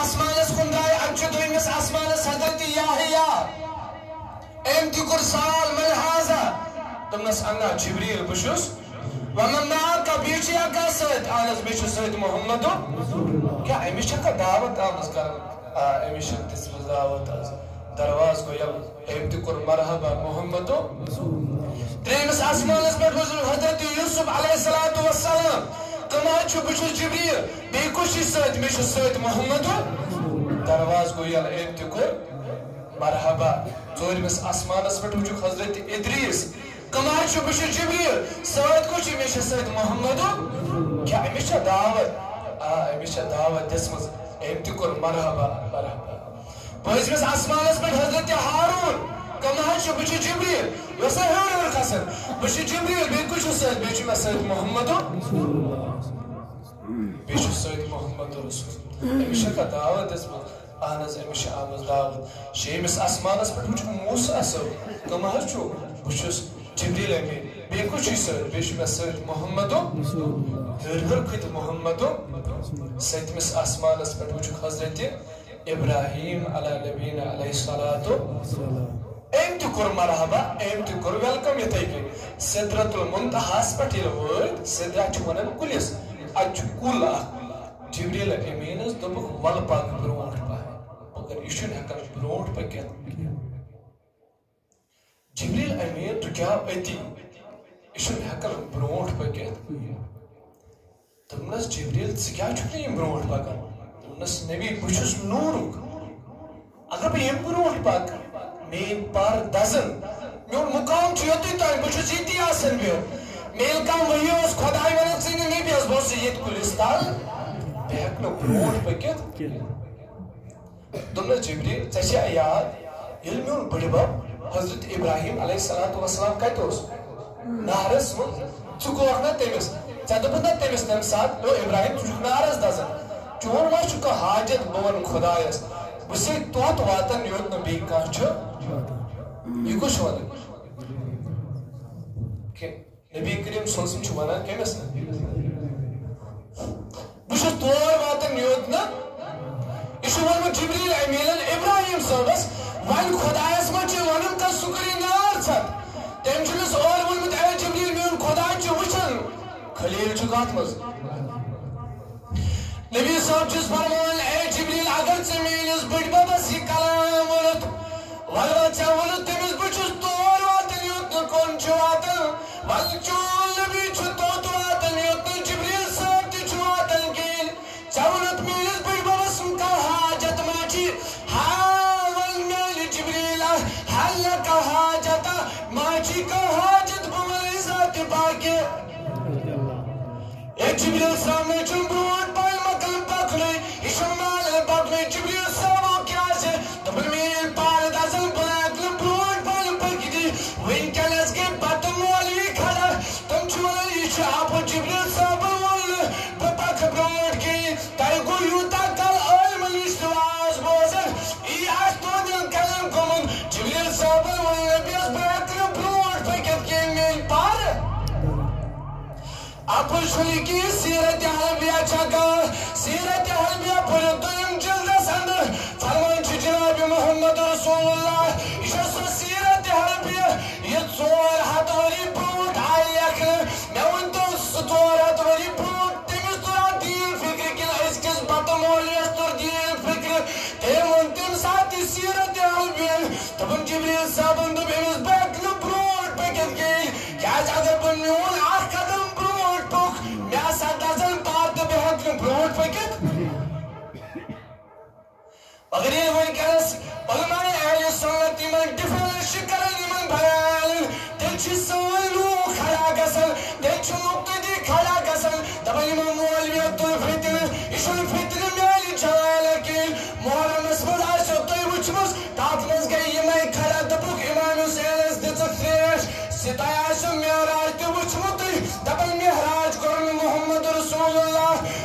آسمانس کن درائے اچھو دویمس آسمانس حضرت یاہیا ایم تی کر سال من حاضا تمنس انا جبریل بشوس۔ ومن معاك بیچی اکا سید آنس بیچو سید محمدو کیا امی شکا دعوت آمز کر امی شک تسمز دعوت آز درواز کو یل ایم تی کر مرحبا محمدو تریمس آسمانس پر حضرت یوسف علیہ السلام کما چھو بچو جبریل بے کشی سید میشو سید محمدو. درواز کو یل ایم تی کر مرحبا. ژوٗرمِس آسمانس پٮ۪ٹھ وٕچھُکھ حضرت ادریس. کمار چھُ بہٕ چھُس جبریل سۭتۍ کُس چھُ مےٚ چھِ سۭتۍ محمدو کیٛاہ أمِس چھا دعوت؟ آ أمِس چھا دعوت دِژمٕژ أمۍ تہِ کوٚر مرحبا مرحبا. پٲنٛژمِس آسمانس پٮ۪ٹھ حضرت ہارون. کمار چھُ بہٕ چھُس جبریل یۄس سا ہیوٚر ہیوٚر کھسان بہٕ چھُس جبریل بیٚیہِ کُس چھُ سۭتۍ بیٚیہِ چھُ مےٚ سۭتۍ محمدو بیٚیہِ چھُ سۭتۍ محمد رسول أمِس چھکھا دعوت دِژمٕژ اہن حظ أمِس چھِ آمٕژ دعوت شیٚیمِس آسمانس پٮ۪ٹھ وٕچھ موسا صٲب کٕم حظ چھُو بہٕ چھُس جبریل امیٖن بیٚیہِ کُس چھُے سۭتۍ بیٚیہِ چھُ مےٚ سۭتۍ محمدو ہیوٚر ہیوٚر کھٔتۍ محمدو سٔتمِس آسمانس پٮ۪ٹھ وٕچھُکھ حضرت ابراہیم علیہ نبیٖن علیہ صلاتو أمۍ تہِ مرحبا أمۍ تہِ کوٚر ویلکم یِتھَے کٔنۍ سدرت المنتہاس پٮ۪ٹھ ییٚلہِ وٲتۍ سدرا چھِ ونان کُلِس اَتہِ چھُ کُل اکھ جبریل امیٖن حظ دوٚپُکھ وَلہٕ پَکھ برونٛٹھ پَہن مگر یہِ چھُنہٕ ہٮ۪کان برونٛٹھ پٔکِتھ جبریل امین تو کیا اتی یہ چھُنہٕ ہٮ۪کان برونٛٹھ پٔکِتھ جبریل ژٕ کیٛاہ پکان اگر بہٕ ییٚمہِ برونٛٹھ پکہٕ میٲنۍ پر دزن میون مقام چھُ یوٚتُے تانۍ بہٕ چھُس ییٚتی آسان بِہُن مےٚ ییٚلہِ کانٛہہ ؤری اوس خۄداے ونان ژٕ نہٕ نبی بہٕ اوسُس ییٚتہِ کُلِس تل جبریل ژےٚ چھیا یاد ییٚلہِ میون بٕڈِبب حضرت ابراہیم علیہ السلام وسلام کتہِ اوس نہرس منٛز ژٕ نا تٔمِس ژےٚ دوٚپُتھ نا تٔمِس تمہِ ساتہٕ ابراہیم ژٕ چھُکھ نارس دزان چون ما چھُ حاجت بہٕ ونہٕ خۄدایس بہٕ چھُسے توٚت واتان یوٚت نہٕ بیٚیہِ کانٛہہ چھُ یہِ کُس چھُ ونان نبی کریم صٲب چھُ ونان کٔمِس بہٕ چھُس تور واتان یوٚت نہٕ یہ چھُ ووٚنمُت جبریل امیٖنن ابراہیم صٲبس وۄنۍ خۄدایس ما چھُ ونُن تہٕ سُہ کٔرِو نار ژھٹ تٔمۍ چھُنس اورٕ ووٚنمُت ووٚنُتھ تٔمِس بہٕ چھُس تور واتان یوٚت کُن چھُ واتان وۄنۍ چون نبی چھُ توٚت واتان یوٚت جبریل صٲب تہِ چھُ واتان کِہیٖنۍ ژےٚ ووٚنُتھ میٲنِس بٕڈببس کانٛہہ حاجت ما چھِ ہا وۄنۍ میانہِ جبریل حل کانٛہہ حاجت ما چھِ کانٛہہ حاجت وَنَے ذاتہِ باقی اے جبریل صاحب وَنان یہِ چھُ اَپُز سیٖرت حلبین دوٚپُن جبریل صٲبن دوٚپ أمِس بہٕ ہٮ۪کہٕ نہٕ برونٛٹھ پٔکِتھ کِہیٖنۍ کیٛازِ اگر بہٕ میون اکھ قدم برونٛٹھ پوٚک مےٚ ہسا دزن پار تہٕ بہٕ ہٮ۪کہٕ نہٕ برونٛٹھ پٔکِتھ مگر ییٚلہِ وٕنکٮ۪نس علماء اہلِ سنت یِمن ڈِفرنس چھِ کران یِمن بیان تیٚلہِ چھِ سٲنۍ لوٗکھ کھڑا گژھان تیٚلہِ چھُ مُقتدی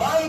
wan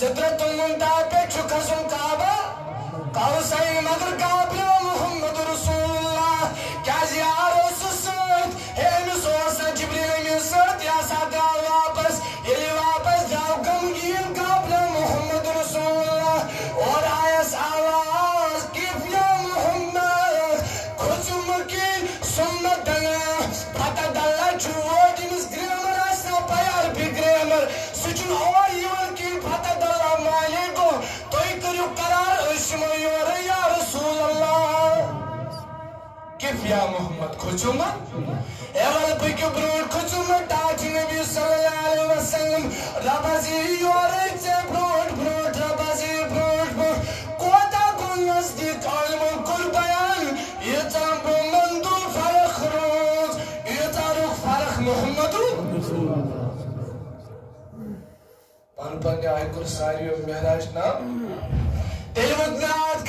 سدرت المنتہا پہ چھکا سن کعبہ کاوسین مگر قابل محمد رسول اللہ۔ کیا یار اوسُس یا محمد کھوژُم اے ول پٔکِو برونٛٹھ کھوژُم ٹاچ نبی صلی اللہ علیہ وسلم رۄبس یی یورے ژےٚ برونٛٹھ برونٛٹھ رۄبس یی برونٛٹھ برونٛٹھ کوتاہ گوٚو نزدیٖک عالمو کوٚر بیان ییٖژاہ محمد فرق روز ییٖژاہ رُخ فرق محمد پن پننہِ آیہِ کوٚر ساروِیو مہراج نام۔ تیٚلہِ ووت ناد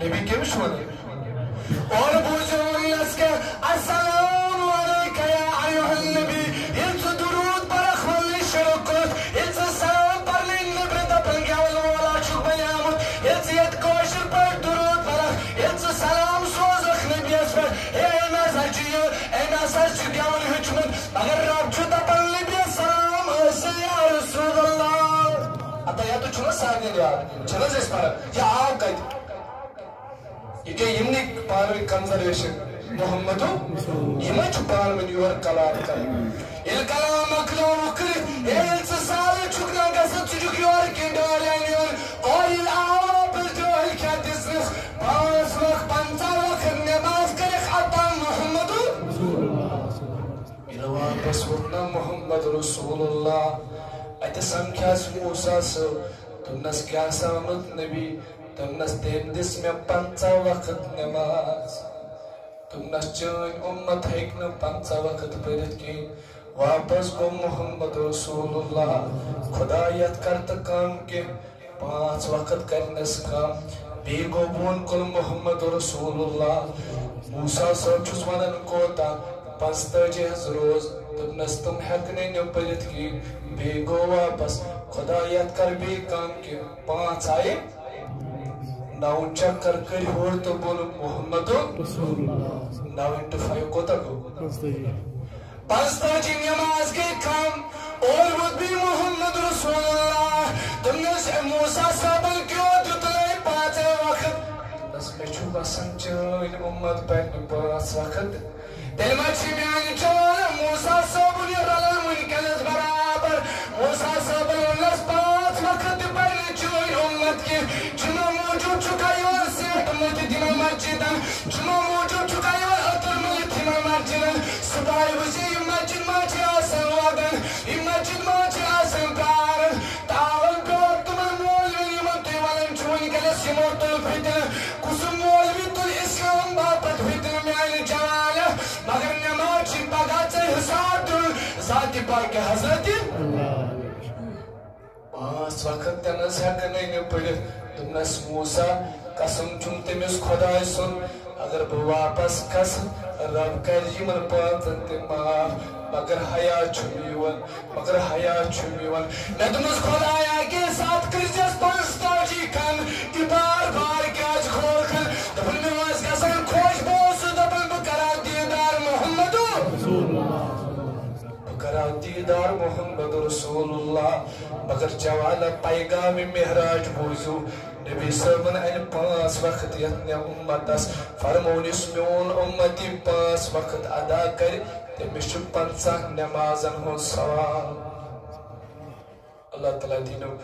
نبی کٔمِس چھُ ونان اور بوٗزِو وَنس کیٛاہ السلام علیکہ یا ایُہا النبی ییٚلہِ ژٕ درود پرکھ وننہِ شروع کوٚرُتھ ییٚلہِ ژٕ سلام پرنہِ نیٚبرٕ دپان گٮ۪وَن وولا چھُکھ بنیومُت ییٚلہِ ژٕ ییٚتہِ کٲشِر پٲٹھۍ درود پرکھ ییٚلہِ ژٕ سلام سوزکھ نبیَس پٮ۪ٹھ ہے أمۍ ہسا چھُ یہِ أمۍ ہسا چھُ گٮ۪وُن ہیوٚچھمُت مگر رب چھُ دپان نبیَس سلام ٲسِو یا رسول اللہ اتا یا یہ کہ یمنی پانوی کنزرویشن محمدو یمے چھو پانوی یور کلام کر یل کلام مکلو مکر یل سال چھکنا گسن چجک یور کی ڈالین یور اور یل آوا پر جو ہل کیا دسنس پانس وقت پنچا وقت نماز کرے خطا محمدو یل واپس وطنا محمد رسول اللہ تمنس کیا دس میں پنچا وقت نماز تمنس چین امت ہیک نہ پنچا وقت پرت کی واپس گو محمد رسول اللہ خدایت کرت کام کے پانچ وقت کرنس کام بی گو بون کل محمد رسول اللہ موسیٰ صاحب چھس ونن کوتا پنستاجی ہز روز تمنس تم ہیکنے نہ پرت کی بی گو واپس خدایت کر بی کام کے پانچ آئے نو چکر کر ہور تو بول محمد نو انٹو فائیو کوتا گو پنستاجی نماز کے کام اور وہ بھی محمد رسول اللہ تم نے سے موسیٰ صاحبن کیوں دتلے پانچے وقت بس میں چھو بسن چین امت پہن پانچ وقت دل میں چھی چون سیٹ مجھے دیما مسجدن چنو موجود چکا یور اتر مجھے دیما مسجدن صبح وزی مسجد مجھے آسن وگن یہ مسجد مجھے آسن پارن تاول بیوت تمن مولوی یمن تی ولن چون گلس یمو تل فتن کس مولوی تل اسلام باپت فتن میان جوال مگر نماز چی پگا چے حساب دل۔ ذاتی پاک حضرت۔ قسم چم تمس خدای سن، اگر بہ واپس کھس رب کر یمن پانژن تہ معاف، مگر حیا چھم یوان مگر حیا چھم یوان مے دمس خدایا کے ساتھ کرجس پانچ تاجی کھن کہ بار بار کیا کھول کھن دپن مے واس گسن خوش بوس دپن بہ کرا دیدار محمد۔ بہ کرا دیدار محمد رسول اللہ۔ مگر جوانا پیغام مہراج بوزو نبی صاحبن ان پانچ وقت یتن امتس فرمون اس میون امتی پانچ وقت ادا کر تمس پنچہ نمازن ہند سوال. اللہ تعالیٰ دینو